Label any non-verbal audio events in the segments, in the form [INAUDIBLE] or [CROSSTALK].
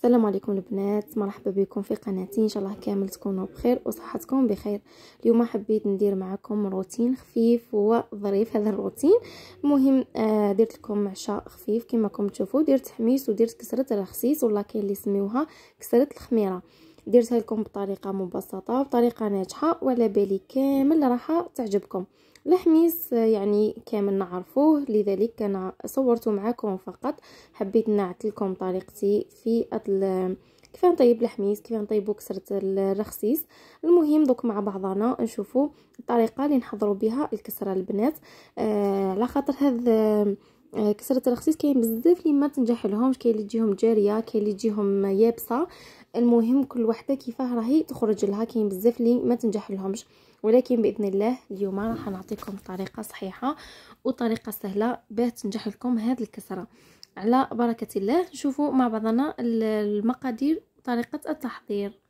السلام عليكم البنات مرحبا بكم في قناتي. إن شاء الله كامل تكونوا بخير وصحتكم بخير. اليوم حبيت ندير معكم روتين خفيف وظريف. هذا الروتين المهم آه درت لكم عشاء خفيف. كما راكم تشوفوا درت حميس ودرت كسرة الرخصيص ولا كاين اللي يسميوها كسرة الخميرة. درتها لكم بطريقة مبسطة وبطريقه ناجحة وعلى بالي كامل راح تعجبكم. الحميس يعني كامل نعرفوه لذلك أنا صورته معكم فقط. حبيت نعت لكم طريقتي في كيف نطيب الحميس كيف نطيبو كسرة الرخصيص. المهم دوك مع بعضنا نشوفوا الطريقة اللي نحضروا بها الكسرة البنات. آه على خاطر هذا آه كسرة الرخصيص كاين بزاف اللي ما تنجح لهمش كاين اللي تجيهم جارية كاين اللي تجيهم يابسة. المهم كل وحدة كيفاه راهي تخرج لها كاين بزاف اللي ما تنجح لهمش. ولكن بإذن الله اليوم راح نعطيكم طريقة صحيحة وطريقة سهلة باش تنجح لكم هذه الكسرة. على بركة الله نشوفوا مع بعضنا المقادير طريقه التحضير.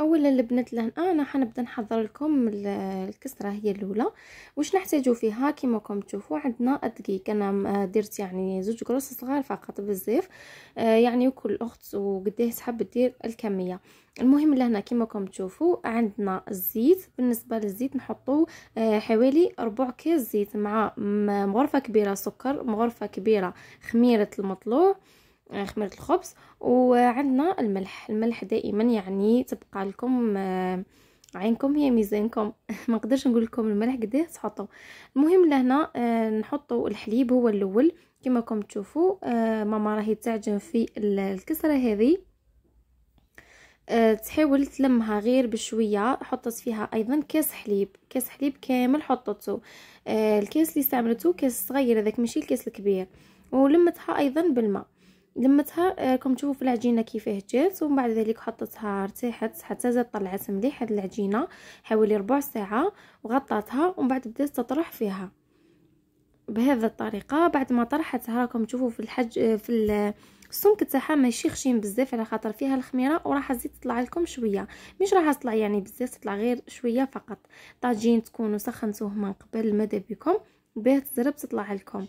اولا البنات لهنا أنا حنبدا نحضر لكم الكسرة هي الأولى. واش نحتاجو فيها؟ كما راكم تشوفوا عندنا الدقيق. أنا درت يعني زوج قروص صغار فقط بزاف آه يعني وكل أخت وقديه تحب دير الكمية. المهم لهنا كما راكم تشوفوا عندنا الزيت. بالنسبة للزيت نحطو آه حوالي ربع كاس زيت مع مغرفة كبيرة سكر مغرفة كبيرة خميرة المطلوع آه، خميرة الخبز وعندنا الملح. الملح دائما يعني تبقى لكم آه، عينكم هي ميزانكم. [LAUGHS] ما نقدرش نقول لكم الملح قديه تحطوا. المهم لهنا آه، نحطوا الحليب هو الأول. كما راكم تشوفوا ماما راهي تعجن في الكسرة هذه تحاول تلمها غير بشوية. حطت فيها أيضا كاس حليب. كاس حليب كامل حطته الكاس اللي استعملته كاس صغير هذاك ماشي الكاس الكبير. ولمتها أيضا بالماء. لمتها راكم تشوفوا في العجينة كيفاه جات ومن بعد ذلك حطيتها ارتاحت حتى زاد طلعت مليح هاد العجينة حوالي ربع ساعة وغطاتها ومن بعد بدات تطرح فيها. بهذه الطريقة بعد ما طرحتها راكم تشوفوا في الحج في السمك تاعها ماشي خشين بزاف على خاطر فيها الخميرة وراح تزيد تطلع لكم شوية. مش راح تطلع يعني بزاف تطلع غير شوية فقط. طاجين تكونوا سخنتوه من قبل ماذا بكم باه تزرب تطلع لكم.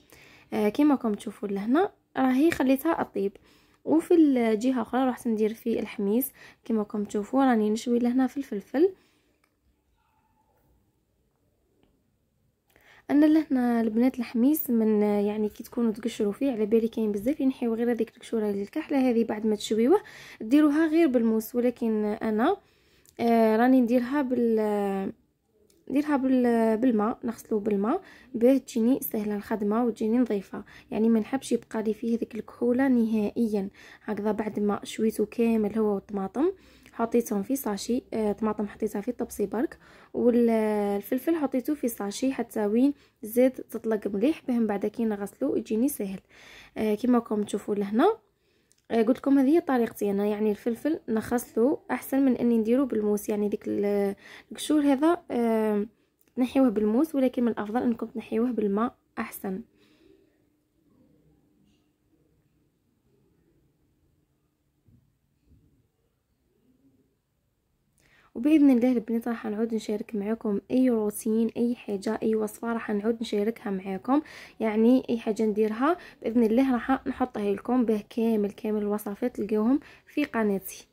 آه كيما راكم تشوفوا لهنا. راهي خليتها أطيب. وفي الجهة أخرى راح ندير في الحميس. كما راكم تشوفوا راني نشوي لهنا في الفلفل. انا لهنا البنات الحميس من يعني كي تكونوا تقشروا فيه على بالي كاين بزاف ينحيو غير هذيك القشوره الكحلة هذه بعد ما تشويوه ديروها غير بالموس. ولكن أنا آه راني نديرها بال نديرها بالماء نغسلو بالماء باه تجيني سهلة الخدمة وتجيني نظيفة. يعني ما نحبش يبقى لي فيه ديك الكحولة نهائيا. هكذا بعد ما شويته كامل هو والطماطم حطيتهم في ساشي آه طماطم حطيتها في طبسي برك والفلفل حطيته في ساشي حتى وين زاد تطلق مليح باه من بعد كي نغسلو يجيني سهل. آه كما راكم تشوفوا لهنا. قلت لكم هذه طريقتي. أنا يعني الفلفل نخصلو أحسن من إني نديرو بالموس. يعني ديك القشور هذا أه تنحيوه بالموس ولكن من الأفضل إنكم تنحيوه بالماء أحسن. وبإذن الله البنات راح نعود نشارك معكم أي روتين أي حاجة أي وصفة راح نعود نشاركها معكم يعني أي حاجة نديرها بإذن الله راح نحطها لكم به كامل كامل الوصفات تلقاوهم في قناتي.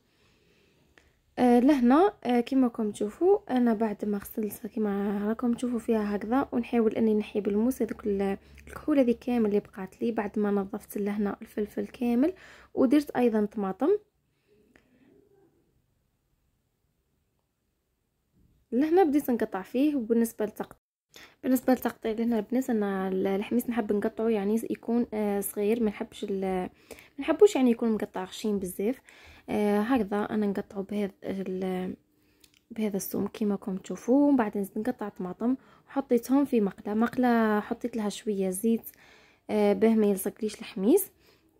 آه لهنا آه كما راكم تشوفوا أنا بعد ما غسلت كما راكم تشوفوا فيها هكذا ونحاول أني نحي بالموس هذوك الكحول هذه كامل اللي بقات لي بعد ما نظفت لهنا الفلفل كامل ودرت أيضا طماطم. لهنا بديت نقطع فيه وبالنسبة لتقطيع بالنسبة لتقطيع لهنا البنات أنا الحميس نحب نقطعه يعني يكون آه صغير ما نحبش ما نحبوش يعني يكون مقطع خشين بزاف آه هكذا أنا نقطعه بهذا بهذا السمك كيما راكم تشوفوا ومن بعد نزيد نقطع طماطم وحطيتهم في مقلة مقلة حطيت لها شوية زيت آه باه ما يلصقليش الحميس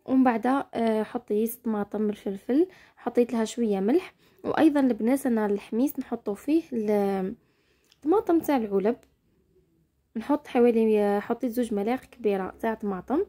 ومن بعد آه حطيت طماطم الفلفل حطيت لها شوية ملح وأيضا البنات أنا الحميس نحطو فيه الطماطم تاع العلب. نحط حوالي حطيت زوج ملاعق كبيرة تاع طماطم.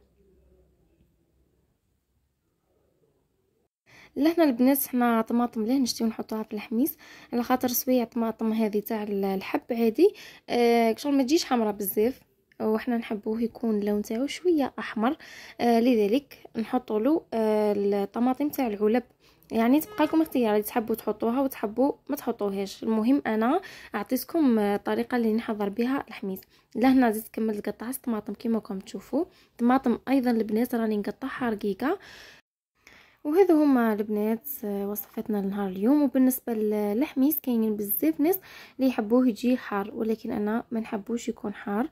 لهنا البنات حنا طماطم ليه نشتيو نحطوها في الحميس على خاطر سويه طماطم هذه تاع الحب عادي آه ما تجيش حمراء بزاف. وحنا نحبوه يكون اللون تاعو شوية أحمر. آه لذلك نحطوا له آه الطماطم تاع العلب. يعني تبقى لكم اختيار تحبوا تحطوها وتحبوا ما تحطوهاش. المهم أنا أعطيتكم الطريقة اللي نحضر بها الحميص لهنا زدت كملت قطعت الطماطم كما راكم تشوفوا. طماطم أيضا البنات راني نقطعها رقيقه وهذا هما البنات وصفتنا لنهار اليوم. وبالنسبة للحميص كاينين بزاف ناس اللي يحبوه يجي حار ولكن أنا ما نحبوش يكون حار.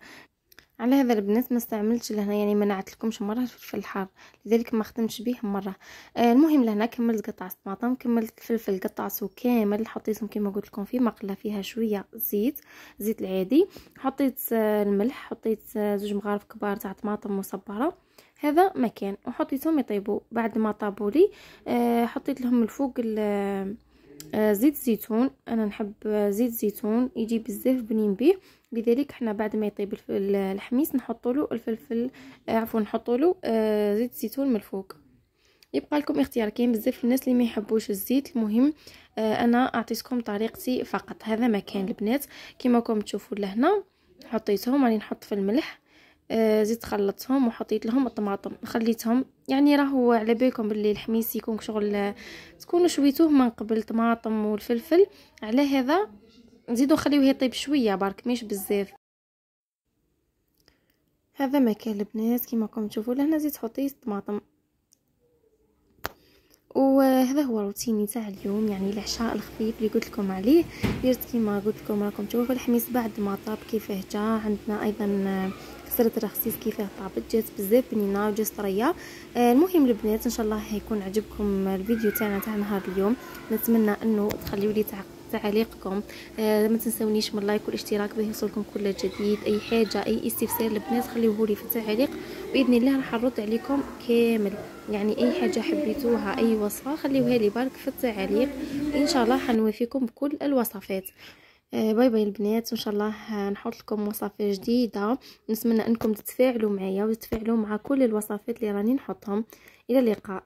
على هذا البنات ما استعملتش لهنا يعني منعت لكمش مرة الفلفل الحار لذلك ما خدمتش به مرة. آه المهم لهنا كملت قطعه طماطم كملت الفلفل قطعته كامل حطيتهم كما قلت لكم في مقلة فيها شوية زيت زيت العادي. حطيت آه الملح حطيت آه زوج مغارف كبار تاع طماطم مصبرة. هذا مكان وحطيتهم يطيبوا. بعد ما طابوا لي آه حطيت لهم الفوق زيت زيتون. أنا نحب زيت زيتون يجي بزاف بنين به. لذلك حنا بعد ما يطيب الحميص نحطوا له الفلفل عفوا نحطوا له آه زيت زيتون من الفوق. يبقى لكم اختيار. كاين بزاف الناس اللي ما يحبوش الزيت. المهم آه أنا أعطيتكم طريقتي فقط. هذا مكان البنات. كما راكم تشوفوا لهنا حطيتهم. راني نحط في الملح. آه زيت خلطتهم وحطيت لهم الطماطم. خليتهم يعني راهو على بالكم باللي الحميص يكون شغل تكونوا شويتوه من قبل الطماطم والفلفل. على هذا نزيدو نخليوه يطيب شوية برك مش بزاف. هذا مكان البنات كيما راكم تشوفوا لهنا زيد حطي الطماطم وهذا هو روتيني تاع اليوم يعني العشاء الخفيف اللي قلت لكم عليه. درت كيما قلت لكم راكم تشوفوا الحميص بعد ما طاب كيفاه جا. عندنا أيضا كسرة الرخصيص كيفاه طابت جات بزاف بنينة وجات طرية. آه المهم البنات إن شاء الله هيكون عجبكم الفيديو تاعنا تاع نهار اليوم. نتمنى إنه تخليوا لي تعليقكم. آه ما تنسونيش من ال like والاشتراك باش يوصلكم كل جديد. أي حاجة أي استفسار البنات خليوه لي في التعليق. بإذن الله راح نرد عليكم كامل. يعني أي حاجة حبيتوها أي وصفة خليوها لي برك في التعليق. إن شاء الله حنوافيكم بكل الوصفات. bye bye البنات إن شاء الله نحط لكم وصفة جديدة. نتمنى أنكم تتفاعلوا معايا وتتفاعلوا مع كل الوصفات اللي راني نحطهم. إلى اللقاء.